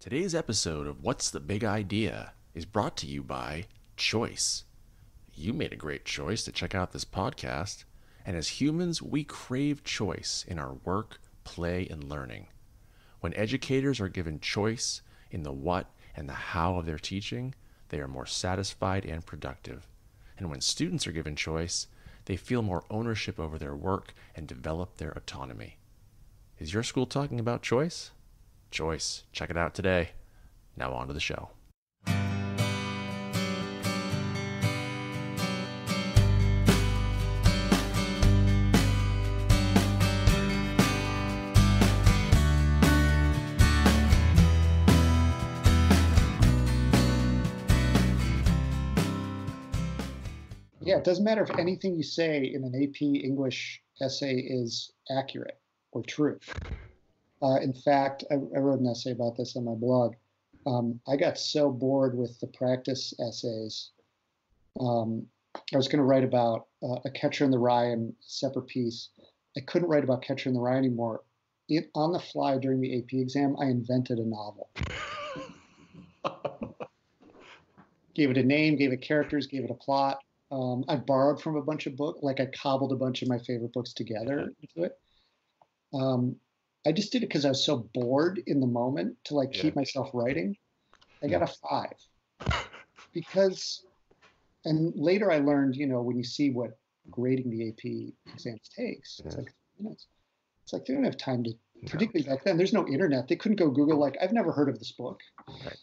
Today's episode of What's the Big Idea is brought to you by Choice. You made a great choice to check out this podcast, and as humans, we crave choice in our work, play, and learning. When educators are given choice in the what and the how of their teaching, they are more satisfied and productive. And when students are given choice, they feel more ownership over their work and develop their autonomy. Is your school talking about choice? Choice. Check it out today. Now on to the show. Yeah, it doesn't matter if anything you say in an AP English essay is accurate or true. Uh, in fact, I, I, wrote an essay about this on my blog. Um, I got so bored with the practice essays. Um, I was going to write about uh, a Catcher in the Rye in a separate piece. I couldn't write about Catcher in the Rye anymore. It, on the fly during the AP exam, I invented a novel. gave it a name, gave it characters, gave it a plot. Um, I borrowed from a bunch of books, like I cobbled a bunch of my favorite books together into it. Um, I just did it because I was so bored in the moment to like yeah. keep myself writing. I got a five because, and later I learned, you know, when you see what grading the AP exams takes, it's like minutes. It's like they don't have time to, particularly back then. There's no internet. They couldn't go Google like I've never heard of this book. Right.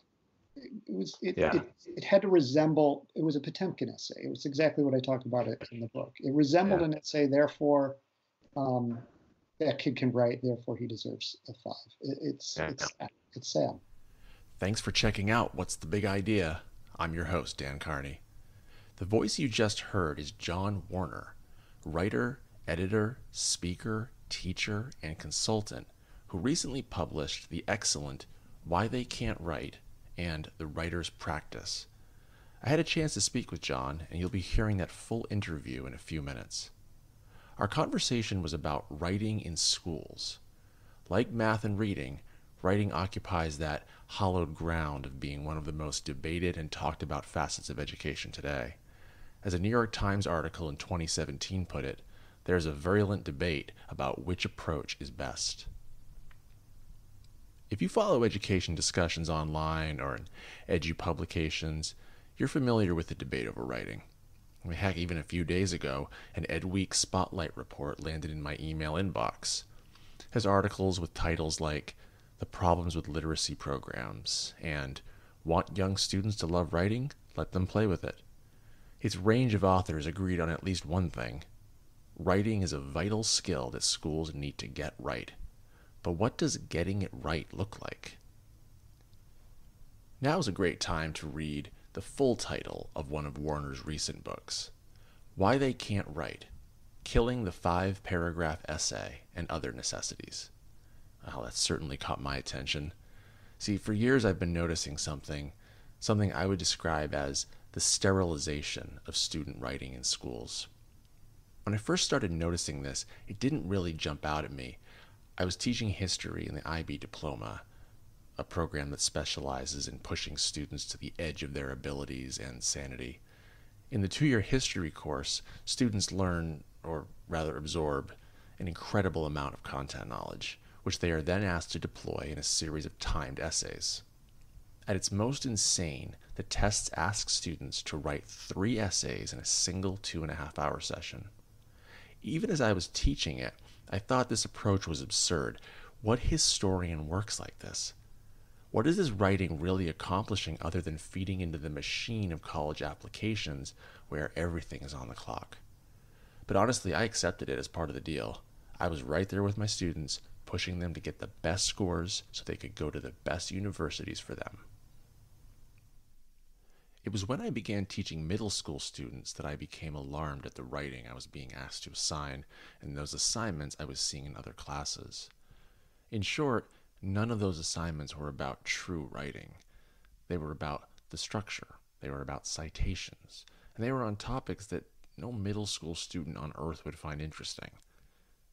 It, was it, yeah. it, it, had to resemble. It was a Potemkin essay. It was exactly what I talked about it in the book. It resembled yeah. an essay. Therefore, um, that kid can write, therefore he deserves a five. It, it's yeah. it's sad. it's sad. Thanks for checking out What's the Big Idea. I'm your host Dan Carney. The voice you just heard is John Warner, writer, editor, speaker, teacher, and consultant who recently published the excellent Why They Can't Write and The Writer's Practice. I had a chance to speak with John, and you'll be hearing that full interview in a few minutes. Our conversation was about writing in schools. Like math and reading, writing occupies that hallowed ground of being one of the most debated and talked about facets of education today. As a New York Times article in 2017 put it, there's a virulent debate about which approach is best. If you follow education discussions online or in edu publications, you're familiar with the debate over writing. Heck, even a few days ago, an Ed Week Spotlight report landed in my email inbox. Has articles with titles like The Problems with Literacy Programs and Want Young Students to Love Writing? Let Them Play with It. Its range of authors agreed on at least one thing writing is a vital skill that schools need to get right. But what does getting it right look like? Now is a great time to read the full title of one of Warner's recent books Why They Can't Write Killing the Five Paragraph Essay and Other Necessities. Well, that certainly caught my attention. See, for years I've been noticing something, something I would describe as the sterilization of student writing in schools. When I first started noticing this, it didn't really jump out at me. I was teaching history in the IB diploma, a program that specializes in pushing students to the edge of their abilities and sanity. In the two year history course, students learn, or rather absorb, an incredible amount of content knowledge, which they are then asked to deploy in a series of timed essays. At its most insane, the tests ask students to write three essays in a single two and a half hour session. Even as I was teaching it, I thought this approach was absurd. What historian works like this? What is this writing really accomplishing other than feeding into the machine of college applications where everything is on the clock? But honestly, I accepted it as part of the deal. I was right there with my students, pushing them to get the best scores so they could go to the best universities for them. It was when I began teaching middle school students that I became alarmed at the writing I was being asked to assign and those assignments I was seeing in other classes. In short, none of those assignments were about true writing. They were about the structure, they were about citations, and they were on topics that no middle school student on earth would find interesting.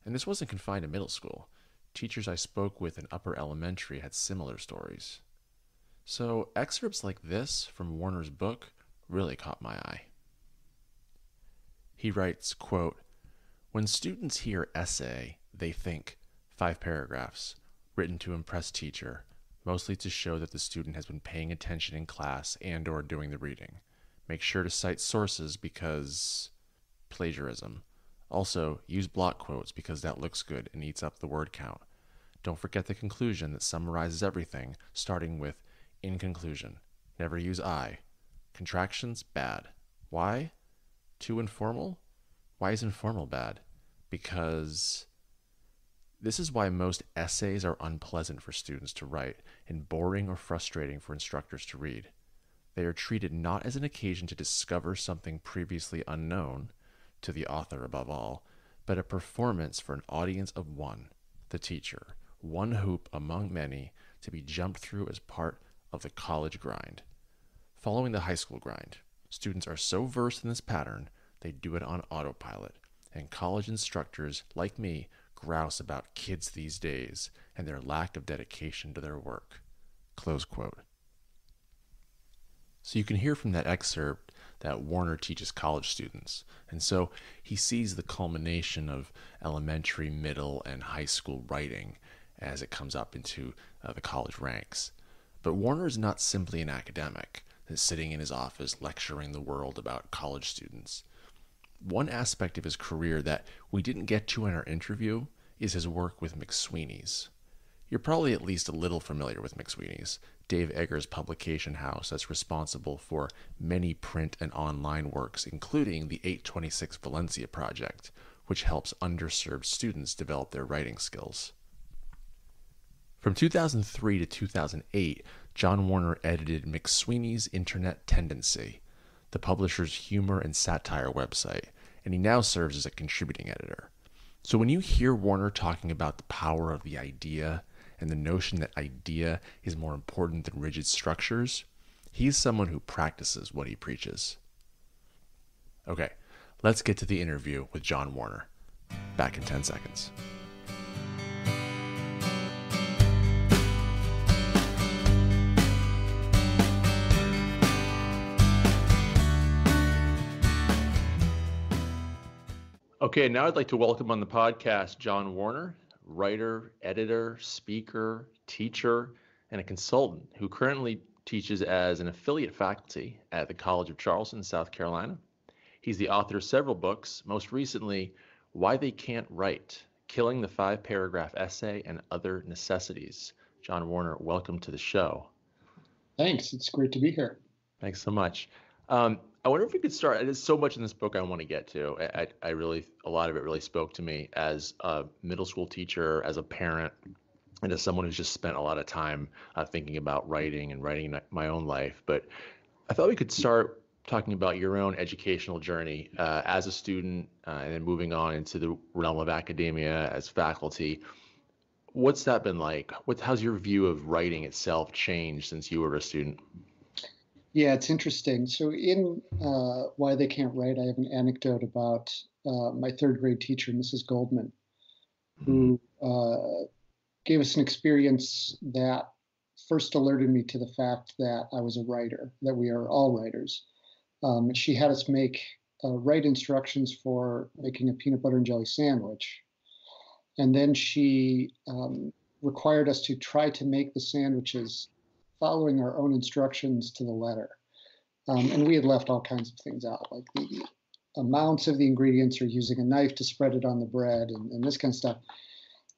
And this wasn't confined to middle school. Teachers I spoke with in upper elementary had similar stories. So, excerpts like this from Warner's book really caught my eye. He writes, quote, When students hear essay, they think five paragraphs, written to impress teacher, mostly to show that the student has been paying attention in class and or doing the reading. Make sure to cite sources because plagiarism. Also, use block quotes because that looks good and eats up the word count. Don't forget the conclusion that summarizes everything, starting with in conclusion. Never use I. Contractions, bad. Why? Too informal? Why is informal bad? Because this is why most essays are unpleasant for students to write and boring or frustrating for instructors to read. They are treated not as an occasion to discover something previously unknown, to the author above all, but a performance for an audience of one, the teacher, one hoop among many to be jumped through as part of the college grind. Following the high school grind, students are so versed in this pattern, they do it on autopilot, and college instructors, like me, grouse about kids these days and their lack of dedication to their work. Close quote. So you can hear from that excerpt that Warner teaches college students. And so he sees the culmination of elementary, middle, and high school writing as it comes up into uh, the college ranks. But Warner is not simply an academic that's sitting in his office lecturing the world about college students. One aspect of his career that we didn't get to in our interview is his work with McSweeney's. You're probably at least a little familiar with McSweeney's, Dave Eggers' publication house that's responsible for many print and online works, including the 826 Valencia Project, which helps underserved students develop their writing skills. From 2003 to 2008, John Warner edited McSweeney's Internet Tendency, the publisher's humor and satire website, and he now serves as a contributing editor. So when you hear Warner talking about the power of the idea and the notion that idea is more important than rigid structures, he's someone who practices what he preaches. Okay, let's get to the interview with John Warner. Back in 10 seconds. Okay, now I'd like to welcome on the podcast John Warner, writer, editor, speaker, teacher, and a consultant who currently teaches as an affiliate faculty at the College of Charleston, South Carolina. He's the author of several books, most recently, Why They Can't Write Killing the Five Paragraph Essay and Other Necessities. John Warner, welcome to the show. Thanks. It's great to be here. Thanks so much. Um, I wonder if we could start. There's so much in this book I want to get to. I, I really, a lot of it really spoke to me as a middle school teacher, as a parent, and as someone who's just spent a lot of time uh, thinking about writing and writing my own life. But I thought we could start talking about your own educational journey uh, as a student uh, and then moving on into the realm of academia as faculty. What's that been like? What, how's your view of writing itself changed since you were a student? Yeah, it's interesting. So in uh, Why They Can't Write, I have an anecdote about uh, my third grade teacher, Mrs. Goldman, who mm-hmm. uh, gave us an experience that first alerted me to the fact that I was a writer, that we are all writers. Um, she had us make uh, write instructions for making a peanut butter and jelly sandwich. And then she um, required us to try to make the sandwiches following our own instructions to the letter. Um, and we had left all kinds of things out, like the amounts of the ingredients or using a knife to spread it on the bread and, and this kind of stuff.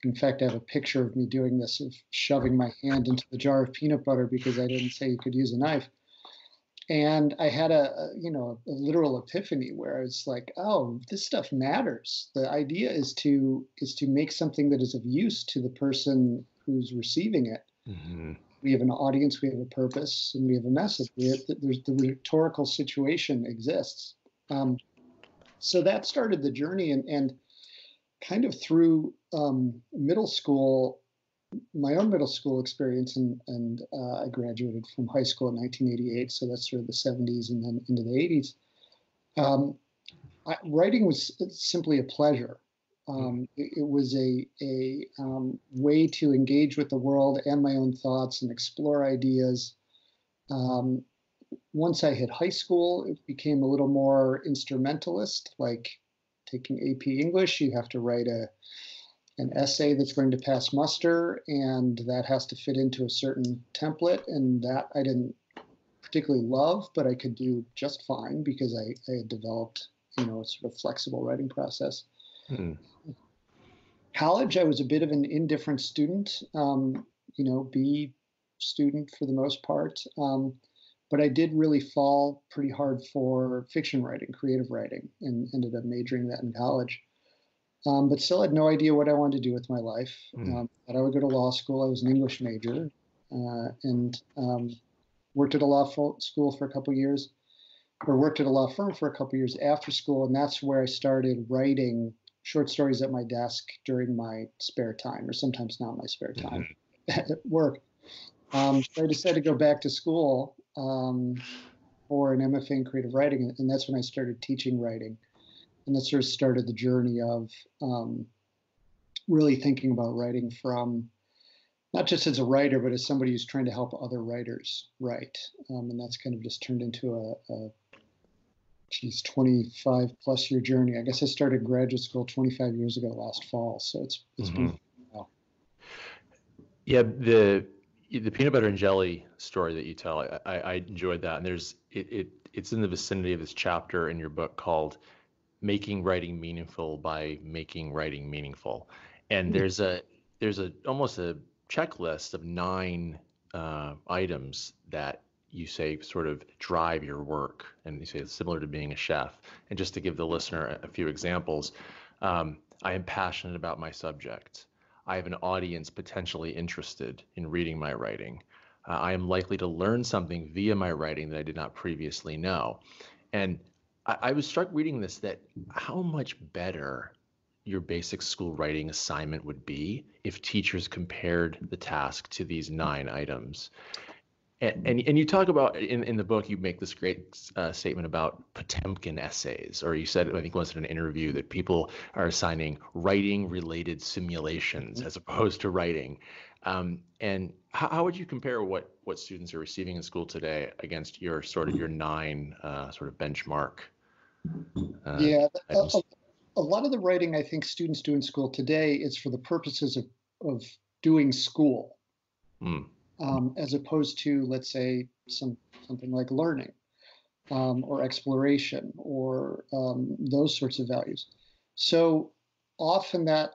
In fact, I have a picture of me doing this of shoving my hand into the jar of peanut butter because I didn't say you could use a knife. And I had a, a you know a literal epiphany where it's like, oh, this stuff matters. The idea is to is to make something that is of use to the person who's receiving it. Mm-hmm we have an audience, we have a purpose, and we have a message. Have, there's the rhetorical situation exists. Um, so that started the journey, and, and kind of through um, middle school, my own middle school experience, and, and uh, I graduated from high school in 1988, so that's sort of the 70s and then into the 80s. Um, I, writing was simply a pleasure. Um, it, it, was a, a um, way to engage with the world and my own thoughts and explore ideas. Um, once I hit high school, it became a little more instrumentalist, like taking AP English. You have to write a an essay that's going to pass muster, and that has to fit into a certain template. And that I didn't particularly love, but I could do just fine because I, I had developed, you know, a sort of flexible writing process. Hmm. College, I was a bit of an indifferent student, um, you know, B student for the most part. Um, but I did really fall pretty hard for fiction writing, creative writing, and ended up majoring that in college. Um, but still had no idea what I wanted to do with my life. Mm. Um, thought I would go to law school. I was an English major uh, and um, worked at a law school for a couple years, or worked at a law firm for a couple years after school, and that's where I started writing short stories at my desk during my spare time, or sometimes not my spare time mm-hmm. at work. Um, so I decided to go back to school um, for an MFA in creative writing, and that's when I started teaching writing, and that sort of started the journey of um, really thinking about writing from not just as a writer, but as somebody who's trying to help other writers write, um, and that's kind of just turned into a, a geez, 25 plus year journey. I guess I started graduate school 25 years ago last fall, so it's it's mm-hmm. been. Wow. Yeah, the the peanut butter and jelly story that you tell, I, I enjoyed that. And there's it, it it's in the vicinity of this chapter in your book called "Making Writing Meaningful by Making Writing Meaningful," and mm-hmm. there's a there's a almost a checklist of nine uh, items that you say sort of drive your work, and you say it's similar to being a chef. And just to give the listener a, few examples, um, I am passionate about my subject. I have an audience potentially interested in reading my writing. Uh, I am likely to learn something via my writing that I did not previously know. And I, I was struck reading this that how much better your basic school writing assignment would be if teachers compared the task to these nine items. And, and, and you talk about in, in the book you make this great uh, statement about Potemkin essays, or you said I think once in an interview that people are assigning writing related simulations as opposed to writing. Um, and how, how, would you compare what what students are receiving in school today against your sort of your nine uh, sort of benchmark? Uh, yeah, a, a, lot of the writing I think students do in school today is for the purposes of of doing school. Mm um, as opposed to, let's say, some something like learning um, or exploration or um, those sorts of values. So often that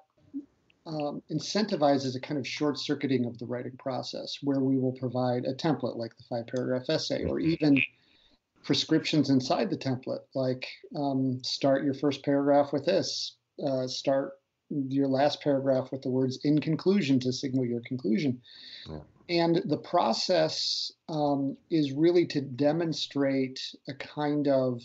um, incentivizes a kind of short circuiting of the writing process where we will provide a template like the five paragraph essay or even prescriptions inside the template like um, start your first paragraph with this uh, start your last paragraph with the words in conclusion to signal your conclusion yeah. And the process um, is really to demonstrate a kind of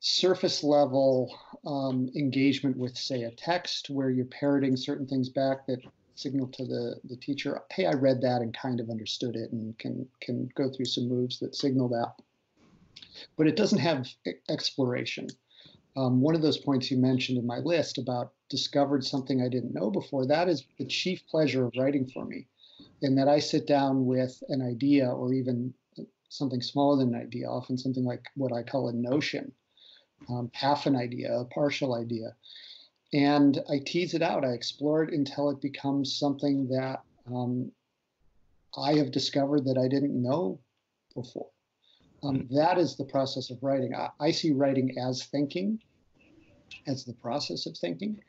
surface level um, engagement with, say, a text where you're parroting certain things back that signal to the, the teacher, hey, I read that and kind of understood it and can, can go through some moves that signal that. But it doesn't have exploration. Um, one of those points you mentioned in my list about discovered something I didn't know before, that is the chief pleasure of writing for me in that I sit down with an idea or even something smaller than an idea, often something like what I call a notion, um, half an idea, a partial idea. And I tease it out, I explore it until it becomes something that um, I have discovered that I didn't know before. Um, hmm. that is the process of writing. I, I see writing as thinking, as the process of thinking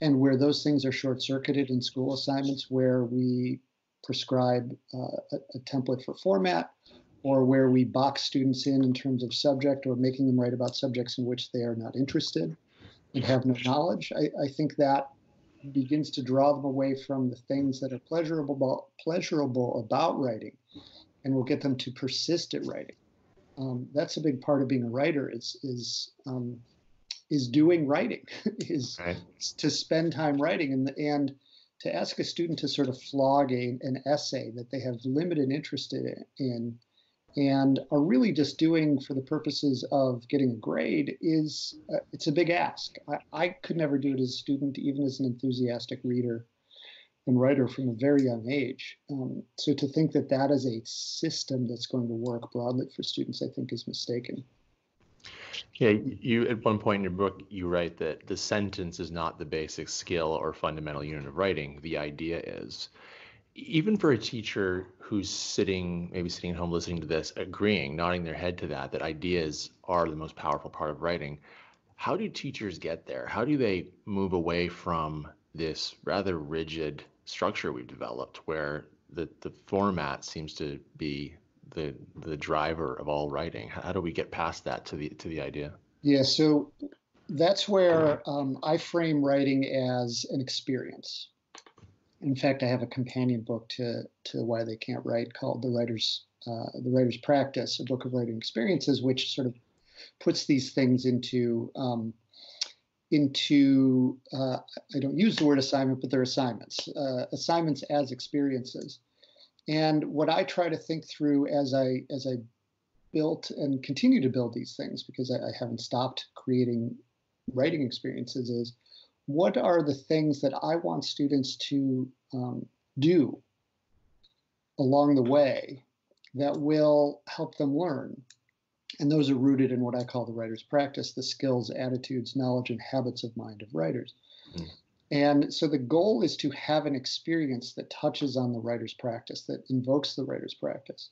and where those things are short circuited in school assignments where we prescribe uh, a, a, template for format or where we box students in in terms of subject or making them write about subjects in which they are not interested and have no knowledge. I, I think that begins to draw them away from the things that are pleasurable, about, pleasurable about writing and will get them to persist at writing. Um, that's a big part of being a writer is, is, um, is doing writing, is right. to spend time writing. And, and to ask a student to sort of flog a, an essay that they have limited interest in and are really just doing for the purposes of getting a grade is uh, it's a big ask. I, I, could never do it as a student, even as an enthusiastic reader. and writer from a very young age. Um, so to think that that is a system that's going to work broadly for students, I think, is mistaken. Yeah, you at one point in your book you write that the sentence is not the basic skill or fundamental unit of writing. The idea is, even for a teacher who's sitting, maybe sitting at home listening to this, agreeing, nodding their head to that, that ideas are the most powerful part of writing. How do teachers get there? How do they move away from this rather rigid structure we've developed where the, the format seems to be the the driver of all writing? How do we get past that to the to the idea? Yeah, so that's where um, I frame writing as an experience. In fact, I have a companion book to to Why They Can't Write called The Writer's uh, The Writer's Practice, a book of writing experiences, which sort of puts these things into um, into uh, I don't use the word assignment, but they're assignments, uh, assignments as experiences. And what I try to think through as I as I built and continue to build these things, because I, I haven't stopped creating writing experiences, is what are the things that I want students to um, do along the way that will help them learn and those are rooted in what I call the writer's practice the skills, attitudes, knowledge, and habits of mind of writers. Mm. And so the goal is to have an experience that touches on the writer's practice, that invokes the writer's practice.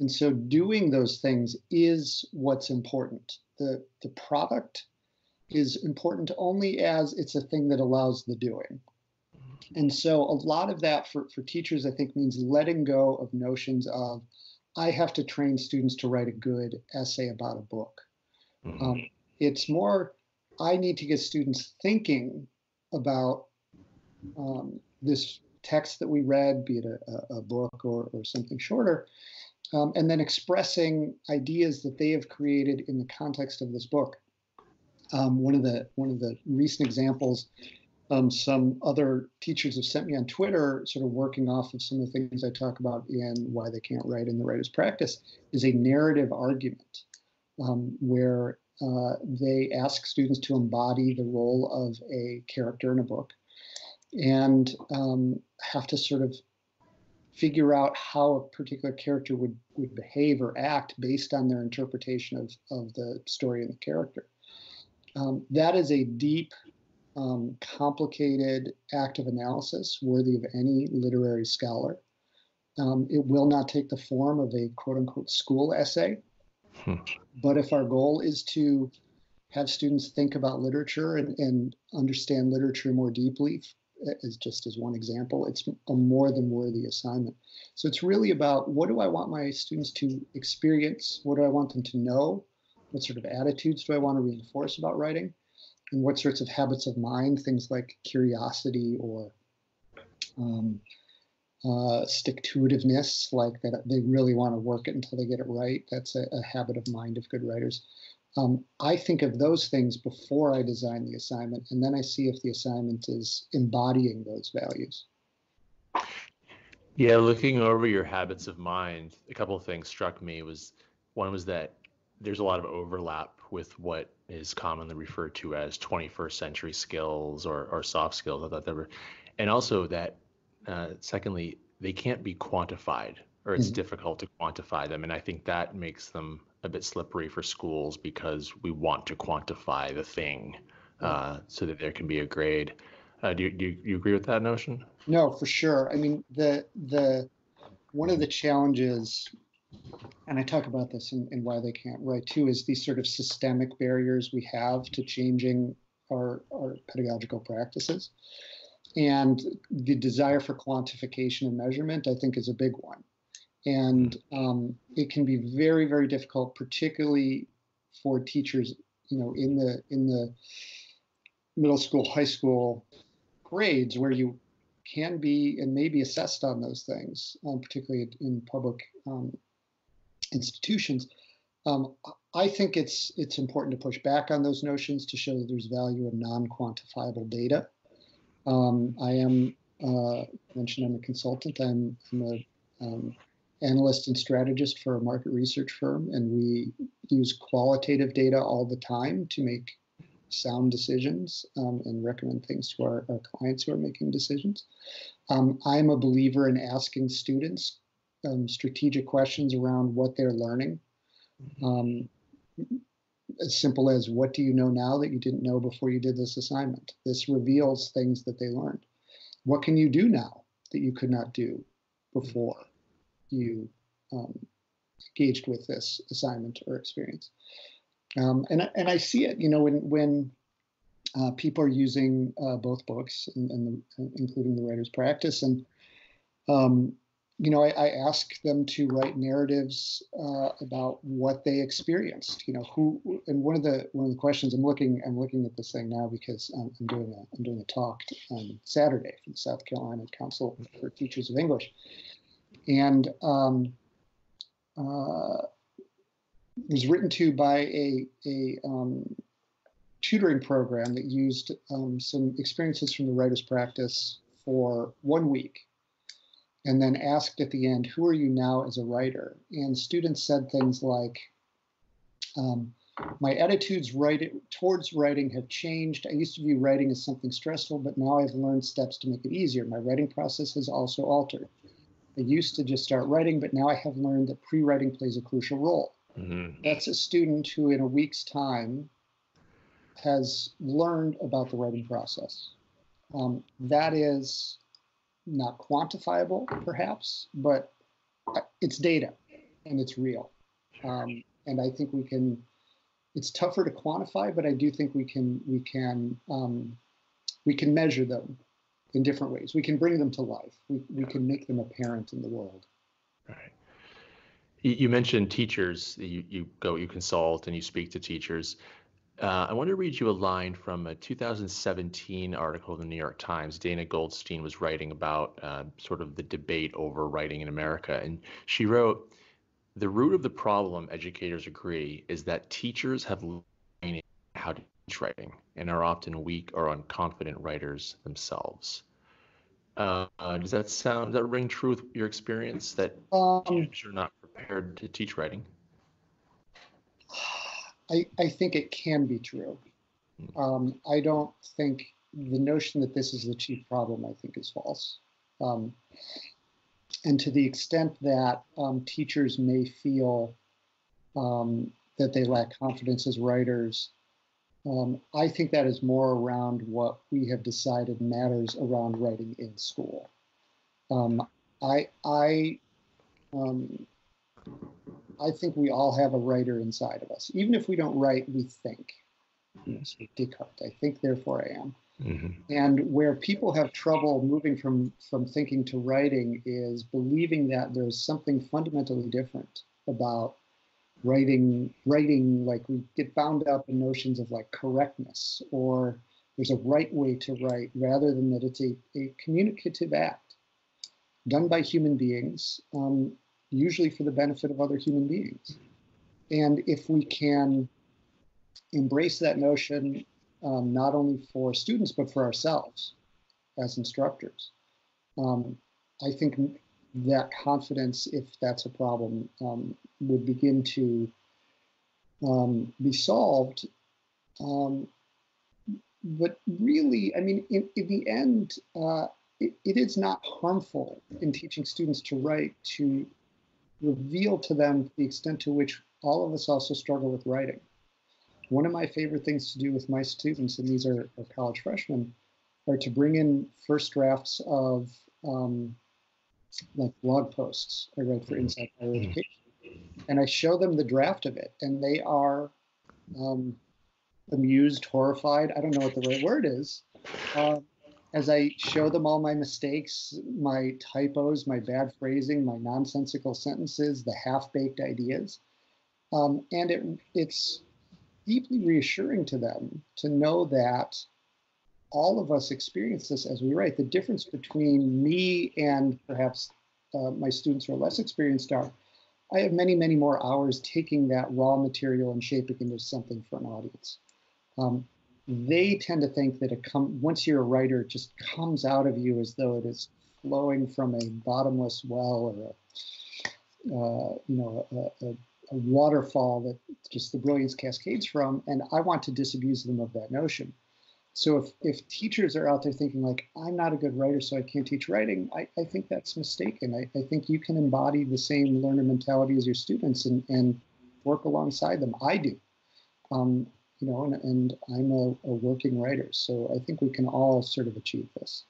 And so doing those things is what's important. The, the product is important only as it's a thing that allows the doing. And so a lot of that for, for teachers, I think, means letting go of notions of I have to train students to write a good essay about a book. Mm-hmm. Um, it's more, I need to get students thinking about um, this text that we read, be it a, a book or, or, something shorter, um, and then expressing ideas that they have created in the context of this book. Um, one of the one of the recent examples um, some other teachers have sent me on Twitter, sort of working off of some of the things I talk about in Why They Can't Write in the Writer's Practice, is a narrative argument um, where uh, they ask students to embody the role of a character in a book and um, have to sort of figure out how a particular character would, would behave or act based on their interpretation of, of the story and the character. Um, that is a deep um, complicated of analysis worthy of any literary scholar. Um, it will not take the form of a quote unquote school essay. Hmm. But if our goal is to have students think about literature and, and understand literature more deeply, as just as one example, it's a more than worthy assignment. So it's really about what do I want my students to experience? What do I want them to know? What sort of attitudes do I want to reinforce about writing? and what sorts of habits of mind, things like curiosity or um, uh, stick to itiveness, like that they really want to work it until they get it right. That's a, a habit of mind of good writers. Um, I think of those things before I design the assignment, and then I see if the assignment is embodying those values. Yeah, looking over your habits of mind, a couple of things struck me. Was one was that there's a lot of overlap with what is commonly referred to as 21st century skills or, or soft skills. I thought that were, and also that, uh, secondly, they can't be quantified or it's mm-hmm. difficult to quantify them. And I think that makes them a bit slippery for schools because we want to quantify the thing uh, so that there can be a grade. Uh, do, you, do you agree with that notion? No, for sure. I mean, the the one of the challenges and I talk about this and, in why they can't write too, is these sort of systemic barriers we have to changing our, our pedagogical practices. And the desire for quantification and measurement, I think, is a big one. And um, it can be very, very difficult, particularly for teachers, you know, in the in the middle school, high school grades, where you can be and may be assessed on those things, um, particularly in public um, institutions. Um, I think it's it's important to push back on those notions to show that there's value in non-quantifiable data. Um, I am uh, mentioned I'm a consultant. I'm, I'm a um, analyst and strategist for a market research firm, and we use qualitative data all the time to make sound decisions um, and recommend things to our, our, clients who are making decisions. Um, I'm a believer in asking students um, strategic questions around what they're learning. As simple as what do you know now that you didn't know before you did this assignment? This reveals things that they learned. What can you do now that you could not do before you um, engaged with this assignment or experience? Um, and and I see it, you know, when when uh, people are using uh, both books, and, and the, including the writer's practice, and um, you know, I, I, ask them to write narratives uh, about what they experienced. You know, who and one of the one of the questions I'm looking I'm looking at this thing now because I'm doing a I'm doing a talk on Saturday for the South Carolina Council for Teachers of English, and um, uh, was written to by a a um, tutoring program that used um, some experiences from the writer's practice for one week and then asked at the end, Who are you now as a writer? And students said things like, um, My attitudes write, towards writing have changed. I used to view writing as something stressful, but now I've learned steps to make it easier. My writing process has also altered. I used to just start writing, but now I have learned that pre writing plays a crucial role. Mm-hmm. That's a student who, in a week's time, has learned about the writing process. Um, that is not quantifiable, perhaps, but it's data and it's real. Um, and I think we can. It's tougher to quantify, but I do think we can we can um, we can measure them in different ways. We can bring them to life. We we can make them apparent in the world. Right. You mentioned teachers. You you go you consult and you speak to teachers. Uh, I want to read you a line from a 2017 article in the New York Times. Dana Goldstein was writing about uh, sort of the debate over writing in America. And she wrote The root of the problem, educators agree, is that teachers have learned how to teach writing and are often weak or unconfident writers themselves. Uh, does that sound, does that ring true with your experience that um, teachers are not prepared to teach writing? I, I think it can be true. Hmm. Um, I don't think the notion that this is the chief problem, I think, is false. Um, and to the extent that um, teachers may feel um, that they lack confidence as writers, um, I think that is more around what we have decided matters around writing in school. Um, I, I I think we all have a writer inside of us. Even if we don't write, we think. Descartes, I think, therefore I am. Mm-hmm. And where people have trouble moving from from thinking to writing is believing that there's something fundamentally different about writing. Writing, like we get bound up in notions of like correctness or there's a right way to write, rather than that it's a, a communicative act done by human beings um, usually for the benefit of other human beings. And if we can embrace that notion, um, not only for students, but for ourselves as instructors, um, I think that confidence, if that's a problem, um, would begin to um, be solved. Um, but really, I mean, in, in the end, uh, it, it is not harmful in teaching students to write to reveal to them the extent to which all of us also struggle with writing. One of my favorite things to do with my students, and these are, are college freshmen, are to bring in first drafts of um, like blog posts I wrote for Inside Higher mm-hmm. Education. And I show them the draft of it, and they are um, amused, horrified. I don't know what the right word is. Um, as I show them all my mistakes, my typos, my bad phrasing, my nonsensical sentences, the half-baked ideas, um, and it, it's deeply reassuring to them to know that all of us experience this as we write. The difference between me and perhaps uh, my students who are less experienced are I have many, many more hours taking that raw material and shaping it into something for an audience. Um, they tend to think that it come once you're a writer, it just comes out of you as though it is flowing from a bottomless well or a uh, you know a, a, a waterfall that just the brilliance cascades from, and I want to disabuse them of that notion. So if, if teachers are out there thinking like, I'm not a good writer, so I can't teach writing, I, I think that's mistaken. I, I think you can embody the same learner mentality as your students and, and work alongside them. I do. Um, you know, and, and I'm a, a working writer, so I think we can all sort of achieve this.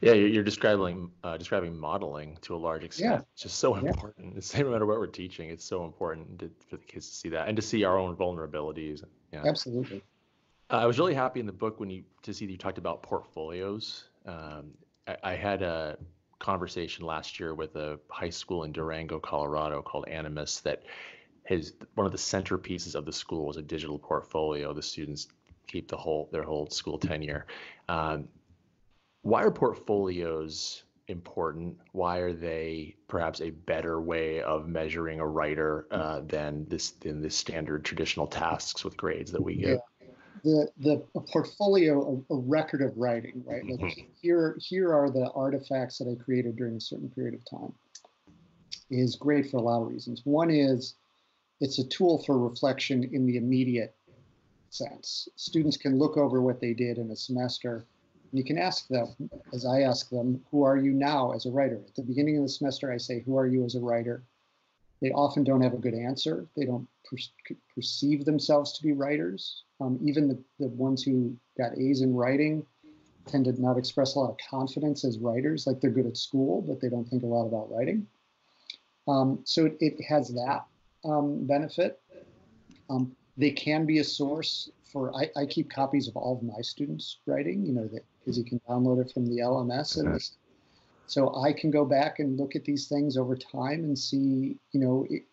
Yeah, you're describing uh, describing modeling to a large extent. Yeah. It's just so important. Yeah. Same no matter what we're teaching, it's so important to, for the kids to see that and to see our own vulnerabilities. Yeah. Absolutely. Uh, I was really happy in the book when you to see that you talked about portfolios. Um, I, I, had a conversation last year with a high school in Durango, Colorado, called Animas That his one of the centerpieces of the school was a digital portfolio. The students keep the whole their whole school tenure. Um, why are portfolios important? Why are they perhaps a better way of measuring a writer uh, than this than the standard traditional tasks with grades that we get? Yeah. The the a portfolio, a, a, record of writing, right? Like mm-hmm. here here are the artifacts that I created during a certain period of time. Is great for a lot of reasons. One is it's a tool for reflection in the immediate sense. Students can look over what they did in a semester you can ask them, as I ask them, who are you now as a writer? At the beginning of the semester, I say, who are you as a writer? They often don't have a good answer. They don't per- perceive themselves to be writers. Um, even the, the ones who got A's in writing tend to not express a lot of confidence as writers, like they're good at school, but they don't think a lot about writing. Um, so it, it, has that um, benefit. Um, they can be a source for, I, I, keep copies of all of my students' writing, you know, that because you can download it from the LMS. And so I can go back and look at these things over time and see, you know, it,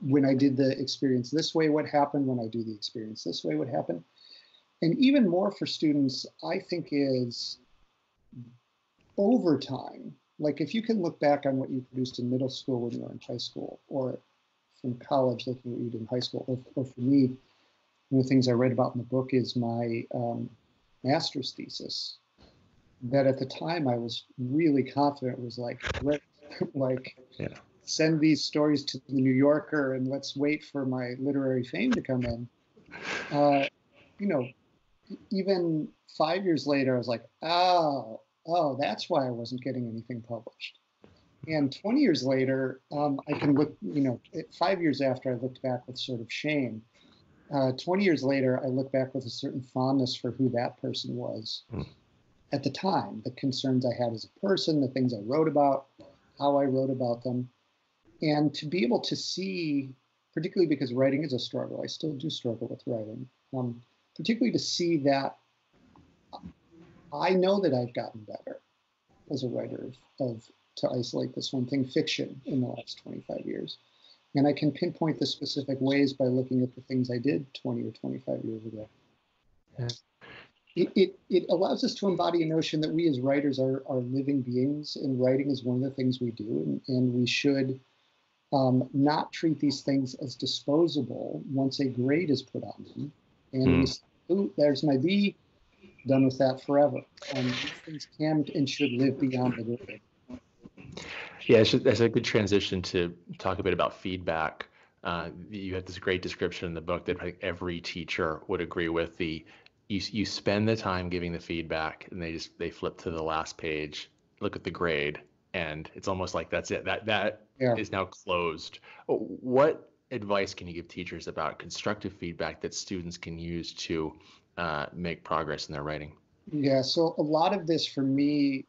when I did the experience this way, what happened? When I do the experience this way, what happened? And even more for students, I think is over time. Like if you can look back on what you produced in middle school when you were in high school, or from college looking at what you did in high school, or, or for me, one of the things I read about in the book is my um, master's thesis that at the time I was really confident was like, like yeah. send these stories to the New Yorker and let's wait for my literary fame to come in. Uh, you know, even five years later, I was like, oh, oh, that's why I wasn't getting anything published. And 20 years later, um, I can look, you know, five years after I looked back with sort of shame. Uh, 20 years later, I look back with a certain fondness for who that person was. Mm at the time, the concerns I had as a person, the things I wrote about, how I wrote about them, and to be able to see, particularly because writing is a struggle, I still do struggle with writing, um, particularly to see that I know that I've gotten better as a writer of, of to isolate this one thing, fiction, in the last 25 years. And I can pinpoint the specific ways by looking at the things I did 20 or 25 years ago. Yeah it, it, it allows us to embody a notion that we as writers are, are living beings and writing is one of the things we do and, and we should um, not treat these things as disposable once a grade is put on them and mm. we say, ooh, there's my b done with that forever um, these things can and should live beyond the grade yeah that's a good transition to talk a bit about feedback. Uh, you have this great description in the book that every teacher would agree with the you you spend the time giving the feedback and they just they flip to the last page look at the grade and it's almost like that's it. That that yeah. is now closed. What advice can you give teachers about constructive feedback that students can use to uh, make progress in their writing? Yeah so a lot of this for me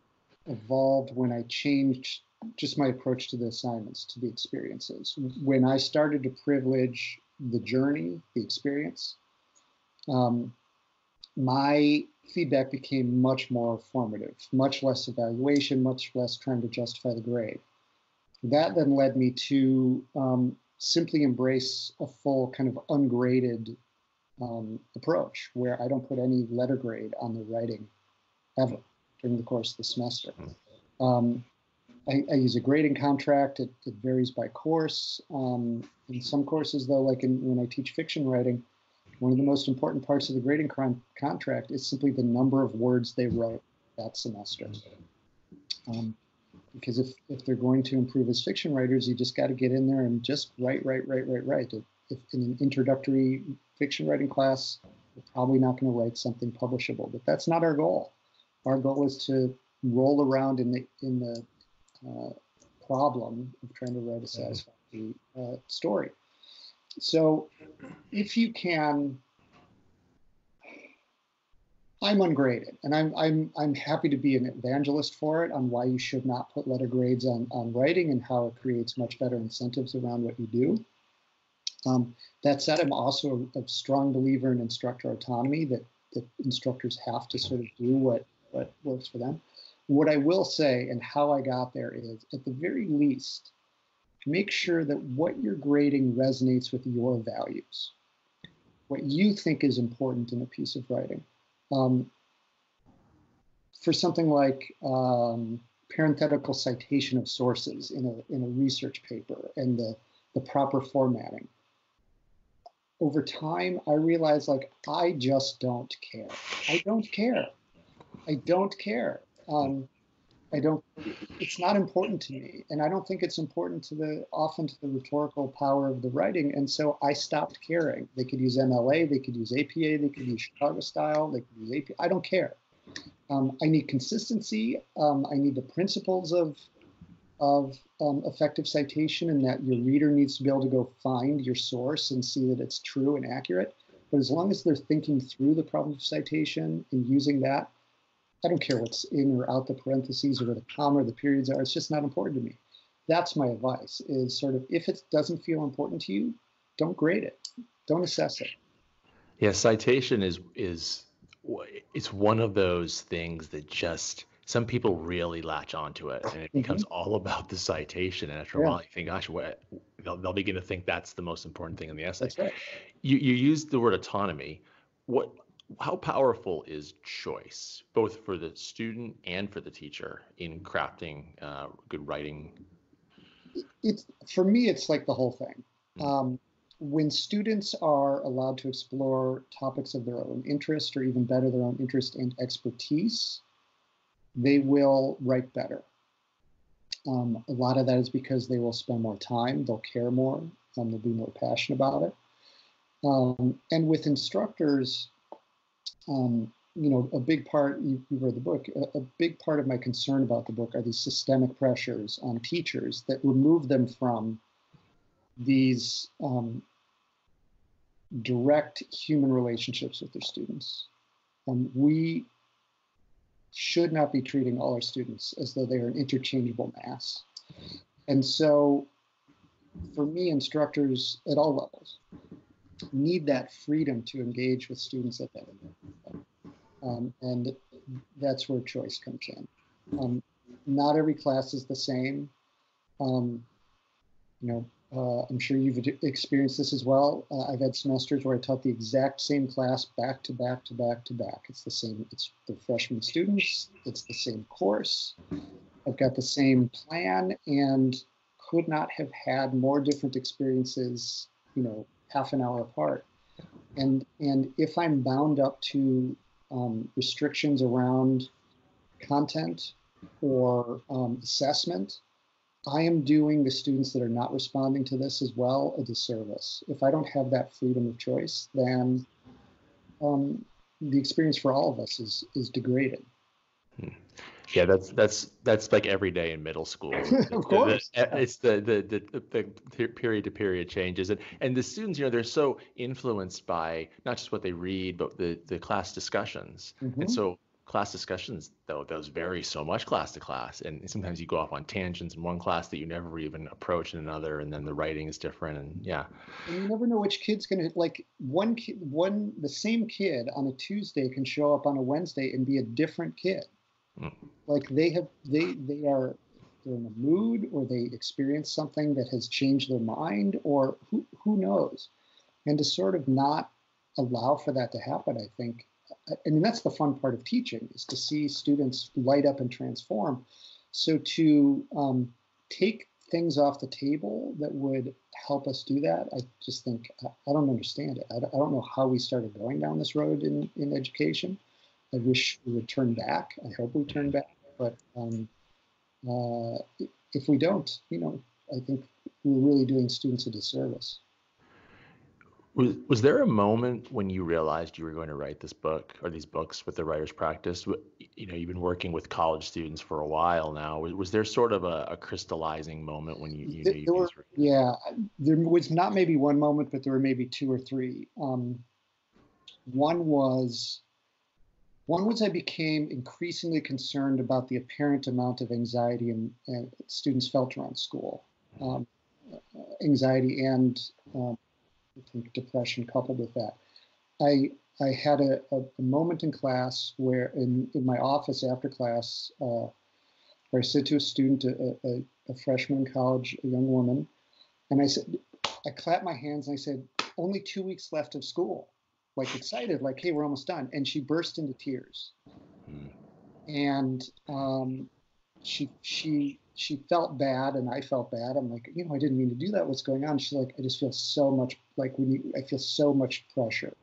evolved when i changed just my approach to the assignments to the experiences when i started to privilege the journey the experience um, my feedback became much more formative, much less evaluation, much less trying to justify the grade. That then led me to um, simply embrace a full kind of ungraded um, approach where I don't put any letter grade on the writing ever during the course of the semester. Hmm. Um, I, I, use a grading contract. It, it varies by course. Um, in some courses, though, like in, when I teach fiction writing, one of the most important parts of the grading con- contract is simply the number of words they wrote that semester. Um, because if, if they're going to improve as fiction writers, you just got to get in there and just write, write, write, write, write. If in an introductory fiction writing class, we're probably not going to write something publishable, but that's not our goal. Our goal is to roll around in the in the uh, problem of trying to write a satisfactory uh, story. So, if you can I'm ungraded, and I'm I'm I'm happy to be an evangelist for it on why you should not put letter grades on on writing and how it creates much better incentives around what you do. Um, that said, I'm also a, a, strong believer in instructor autonomy that that instructors have to sort of do what what works for them. What I will say and how I got there is, at the very least, make sure that what you're grading resonates with your values, what you think is important in a piece of writing um, for something like um, parenthetical citation of sources in a, in a research paper and the, the proper formatting. Over time, I realized like, I just don't care. I don't care. I don't care. Um, I don't, it's not important to me. And I don't think it's important to the, often to the rhetorical power of the writing. And so I stopped caring. They could use MLA, they could use APA, they could use Chicago style, they could use APA. I don't care. Um, I need consistency. Um, I need the principles of, of um, effective citation and that your reader needs to be able to go find your source and see that it's true and accurate. But as long as they're thinking through the problem of citation and using that, I don't care what's in or out the parentheses or where the comma or the periods are. It's just not important to me. That's my advice is sort of if it doesn't feel important to you, don't grade it. Don't assess it. Yeah, citation is is it's one of those things that just some people really latch onto it and it mm-hmm. becomes all about the citation and after a while you think gosh what they'll, they'll begin to think that's the most important thing in the essay right. you you used the word autonomy what how powerful is choice, both for the student and for the teacher, in crafting uh, good writing? It's for me, it's like the whole thing. Mm-hmm. Um, when students are allowed to explore topics of their own interest, or even better, their own interest and expertise, they will write better. Um, a lot of that is because they will spend more time, they'll care more, and they'll be more passionate about it. Um, and with instructors, um, you know, a big part, you, read the book, a, a, big part of my concern about the book are these systemic pressures on teachers that remove them from these um, direct human relationships with their students. Um, we should not be treating all our students as though they are an interchangeable mass. And so, for me, instructors at all levels need that freedom to engage with students at that level. Um, and that's where choice comes in. Um, not every class is the same. Um, you know, uh, I'm sure you've experienced this as well. Uh, I've had semesters where I taught the exact same class back to back to back to back. It's the same, it's the freshman students, it's the same course. I've got the same plan and could not have had more different experiences, you know, half an hour apart. And, and if I'm bound up to um, restrictions around content or um, assessment, I am doing the students that are not responding to this as well a disservice. If I don't have that freedom of choice, then um, the experience for all of us is is degraded. Yeah, that's that's that's like every day in middle school. of course, the, it's the, the the the period to period changes, and and the students, you know, they're so influenced by not just what they read, but the the class discussions, mm-hmm. and so class discussions though those vary so much class to class and sometimes you go off on tangents in one class that you never even approach in another and then the writing is different and yeah and you never know which kid's gonna like one kid one the same kid on a tuesday can show up on a wednesday and be a different kid. Like they have, they they are they're in a mood, or they experience something that has changed their mind, or who who knows? And to sort of not allow for that to happen, I think. I mean, that's the fun part of teaching is to see students light up and transform. So to um, take things off the table that would help us do that, I just think I, I don't understand it. I, I, don't know how we started going down this road in, in education. I wish we would turn back. I hope we turn back, but um, uh, if we don't, you know, I think we're really doing students a disservice. Was was there a moment when you realized you were going to write this book or these books with the writer's practice? You know, you've been working with college students for a while now. Was, was there sort of a, a, crystallizing moment when you, you there, you were, Yeah, there was not maybe one moment, but there were maybe two or three. Um, one was one was I became increasingly concerned about the apparent amount of anxiety and, and students felt around school, um, anxiety and um, I think depression coupled with that. I I had a, a, a, moment in class where in, in my office after class, uh, where I said to a student, a, a, a, freshman in college, a young woman, and I said, I clapped my hands and I said, only two weeks left of school, like excited, like, hey, we're almost done. And she burst into tears. Mm. And um, she she she felt bad and I felt bad. I'm like, you know, I didn't mean to do that. What's going on? She's like, I just feel so much like when you, I feel so much pressure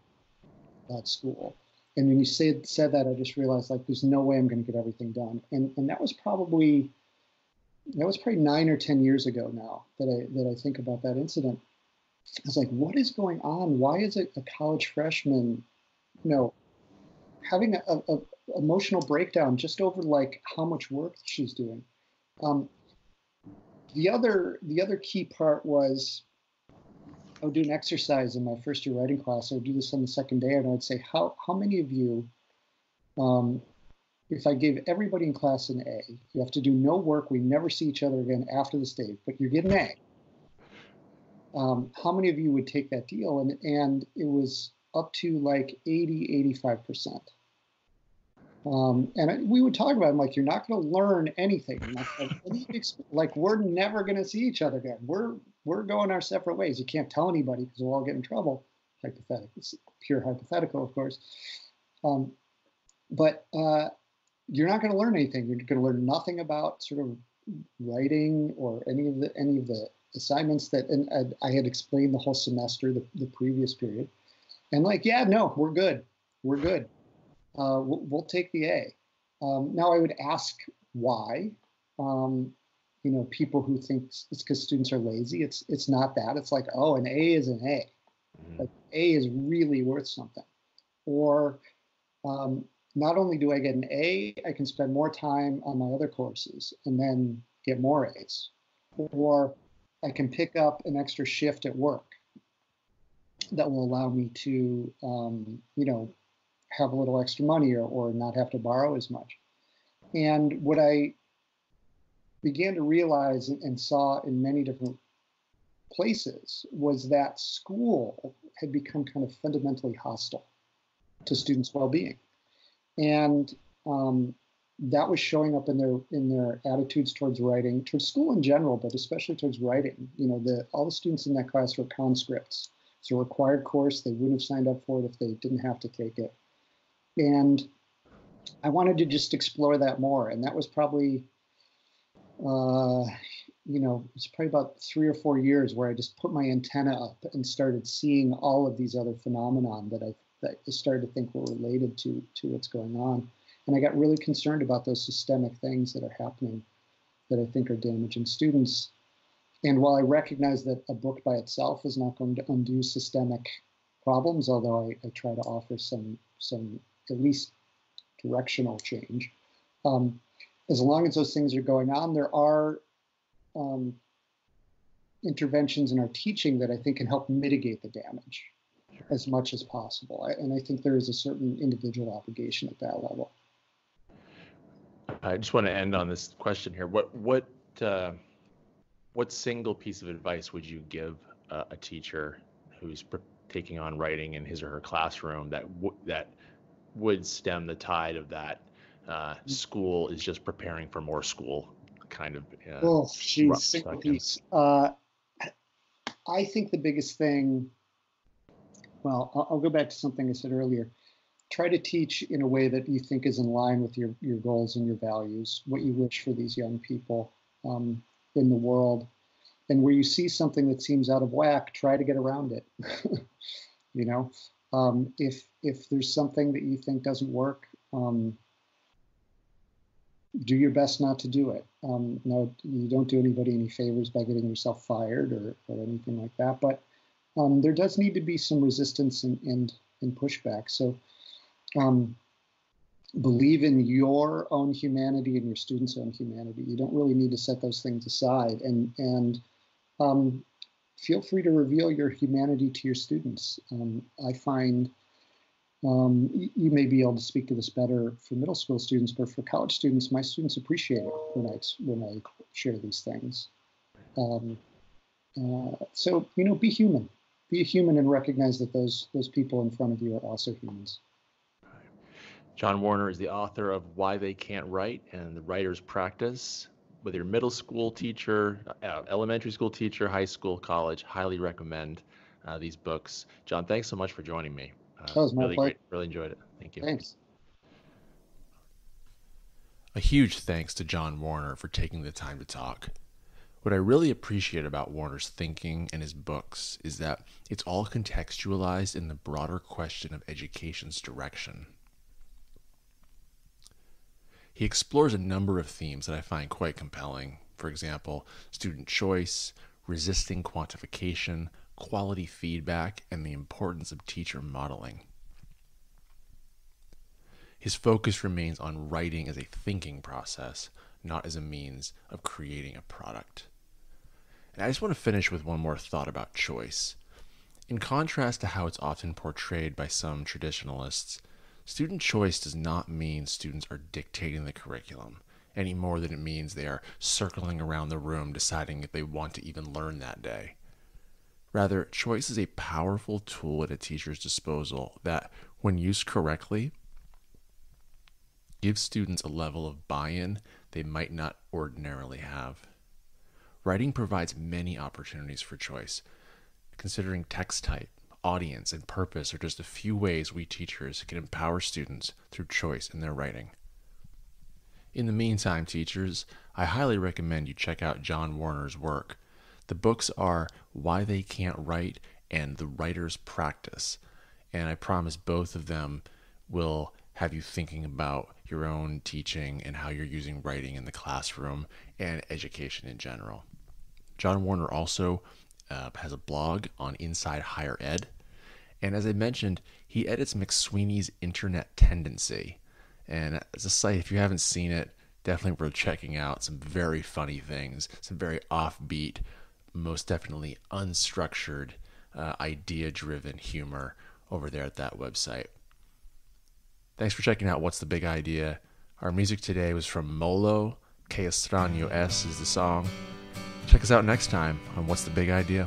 at school. And when you said said that, I just realized like, there's no way I'm going to get everything done. And and that was probably that was probably nine or ten years ago now that I that I think about that incident. I was like, what is going on? Why is a college freshman, you know, having a, a, a emotional breakdown just over like how much work she's doing? Um, the other the other key part was I would do an exercise in my first year writing class. I would do this on the second day, and I would say, how how many of you, um, if I gave everybody in class an A, you have to do no work. We never see each other again after this day, but you're getting A. Um, how many of you would take that deal? And and it was up to like 80, 85 percent. Um, and we would talk about it, I'm like, you're not going to learn anything. Like, like, we're never going to see each other again. We're we're going our separate ways. You can't tell anybody because we'll all get in trouble. Hypothetical, it's pure hypothetical, of course. Um, but uh, you're not going to learn anything. You're going to learn nothing about sort of writing or any of the any of the assignments that and I, I had explained the whole semester, the, the previous period, and like, yeah, no, we're good, we're good uh, we'll, we'll, take the A. Um, now I would ask why. Um, you know, people who think it's because students are lazy. It's it's not that. It's like, oh, an A is an A. Mm-hmm. Like A is really worth something. Or um, not only do I get an A, I can spend more time on my other courses and then get more A's. Or I can pick up an extra shift at work that will allow me to, um, you know, have a little extra money or, or not have to borrow as much. And what I began to realize and saw in many different places was that school had become kind of fundamentally hostile to students' well-being, and um, that was showing up in their in their attitudes towards writing, towards school in general, but especially towards writing. You know, the all the students in that class were conscripts. It's a required course. They wouldn't have signed up for it if they didn't have to take it. And I wanted to just explore that more. And that was probably, uh, you know, it's probably about three or four years where I just put my antenna up and started seeing all of these other phenomenon that I, that I started to think were related to, to what's going on. And I got really concerned about those systemic things that are happening that I think are damaging students. And while I recognize that a book by itself is not going to undo systemic problems, although I, I try to offer some some at least directional change. Um, as long as those things are going on, there are um, interventions in our teaching that I think can help mitigate the damage as much as possible. I, and I think there is a certain individual obligation at that level. I just want to end on this question here. What what uh, what single piece of advice would you give uh, a teacher who's taking on writing in his or her classroom that w- that would stem the tide of that. Uh, school is just preparing for more school, kind of. Uh, oh, geez, piece. Uh, I think the biggest thing. Well, I'll, I'll go back to something I said earlier. Try to teach in a way that you think is in line with your your goals and your values, what you wish for these young people um, in the world, and where you see something that seems out of whack, try to get around it. you know, um, if if there's something that you think doesn't work, um, do your best not to do it. Um, no, you don't do anybody any favors by getting yourself fired or, or anything like that. But um, there does need to be some resistance and, and, and pushback. So um, believe in your own humanity and your students' own humanity. You don't really need to set those things aside. And, and um, feel free to reveal your humanity to your students. Um, I find um, you may be able to speak to this better for middle school students, but for college students, my students appreciate it when I when I share these things. Um, uh, so you know, be human, be a human, and recognize that those those people in front of you are also humans. John Warner is the author of Why They Can't Write and the Writer's Practice. Whether you're middle school teacher, uh, elementary school teacher, high school, college, highly recommend uh, these books. John, thanks so much for joining me. Uh, that was my really pleasure. Great. Really enjoyed it. Thank you. Thanks. A huge thanks to John Warner for taking the time to talk. What I really appreciate about Warner's thinking and his books is that it's all contextualized in the broader question of education's direction. He explores a number of themes that I find quite compelling. For example, student choice, resisting quantification, quality feedback, and the importance of teacher modeling. His focus remains on writing as a thinking process, not as a means of creating a product. And I just want to finish with one more thought about choice. In contrast to how it's often portrayed by some traditionalists, student choice does not mean students are dictating the curriculum any more than it means they are circling around the room deciding if they want to even learn that day. Rather, choice is a powerful tool at a teacher's disposal that, when used correctly, gives students a level of buy in they might not ordinarily have. Writing provides many opportunities for choice. Considering text type, audience, and purpose are just a few ways we teachers can empower students through choice in their writing. In the meantime, teachers, I highly recommend you check out John Warner's work. The books are Why They Can't Write and The Writer's Practice. And I promise both of them will have you thinking about your own teaching and how you're using writing in the classroom and education in general. John Warner also uh, has a blog on Inside Higher Ed. And as I mentioned, he edits McSweeney's Internet Tendency. And as a site, if you haven't seen it, definitely worth checking out. Some very funny things, some very offbeat, most definitely unstructured, uh, idea driven humor over there at that website. Thanks for checking out What's the Big Idea. Our music today was from Molo. Que Extraño Es is the song. Check us out next time on What's the Big Idea.